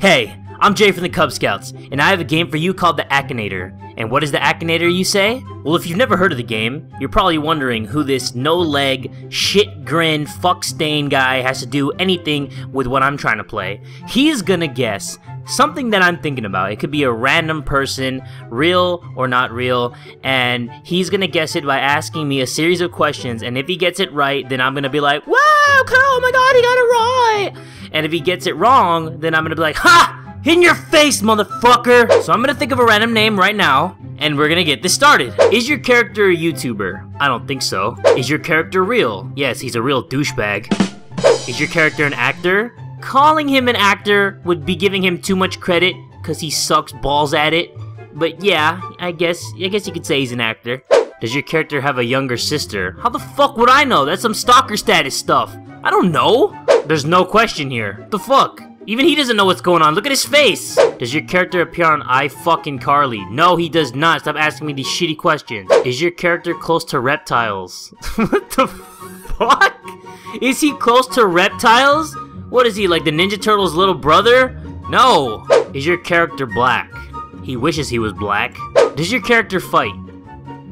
Hey, I'm Jay from the Kubz Scouts, and I have a game for you called the Akinator. And what is the Akinator, you say? Well, if you've never heard of the game, you're probably wondering who this no-leg, shit-grin, fuck-stain guy has to do anything with what I'm trying to play. He's gonna guess something that I'm thinking about. It could be a random person, real or not real, and he's gonna guess it by asking me a series of questions, and if he gets it right, then I'm gonna be like, wow, oh my god, he got it right! And if he gets it wrong, then I'm gonna be like, ha! In your face, motherfucker! So I'm gonna think of a random name right now, and we're gonna get this started. Is your character a YouTuber? I don't think so. Is your character real? Yes, he's a real douchebag. Is your character an actor? Calling him an actor would be giving him too much credit, cause he sucks balls at it. But yeah, I guess, I guess you could say he's an actor. Does your character have a younger sister? How the fuck would I know? That's some stalker status stuff. I don't know. There's no question here. The fuck? Even he doesn't know what's going on. Look at his face. Does your character appear on I fucking Carly? No, he does not. Stop asking me these shitty questions. Is your character close to reptiles? what the fuck? Is he close to reptiles? What is he, like the Ninja Turtles' little brother? No. Is your character black? He wishes he was black. Does your character fight?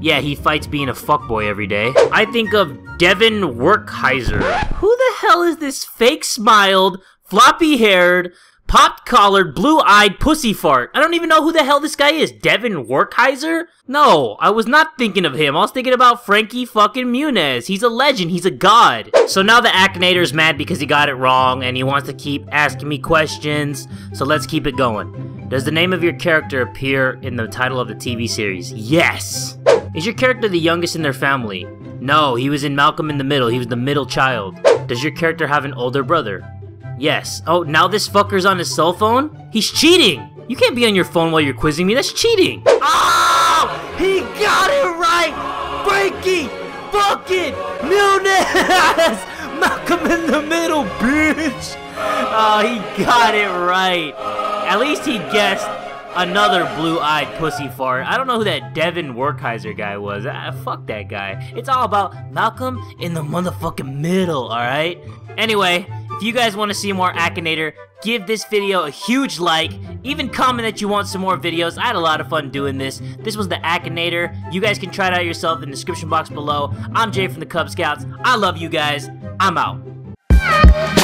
Yeah, he fights being a fuckboy every day. I think of Devin Werkheiser. Who the hell is this fake smiled, floppy haired, popped collared, blue eyed pussy fart. I don't even know who the hell this guy is. Devin Werkheiser? No, I was not thinking of him. I was thinking about Frankie fucking Muniz. He's a legend. He's a god. So now the Akinator's mad because he got it wrong and he wants to keep asking me questions. So let's keep it going. Does the name of your character appear in the title of the TV series? Yes! Is your character the youngest in their family? No, he was in Malcolm in the Middle. He was the middle child. Does your character have an older brother? Yes. Oh, now this fucker's on his cell phone? He's cheating! You can't be on your phone while you're quizzing me. That's cheating! Oh! He got it right! Frankie fucking Muniz! Malcolm in the Middle, bitch! Oh, he got it right. At least he guessed another blue-eyed pussy fart. I don't know who that Devin Werkheiser guy was. Ah, fuck that guy. It's all about Malcolm in the motherfucking middle, alright? Anyway, if you guys want to see more Akinator, give this video a huge like. Even comment that you want some more videos. I had a lot of fun doing this. This was the Akinator. You guys can try it out yourself in the description box below. I'm Jay from the Kubz Scouts. I love you guys. I'm out.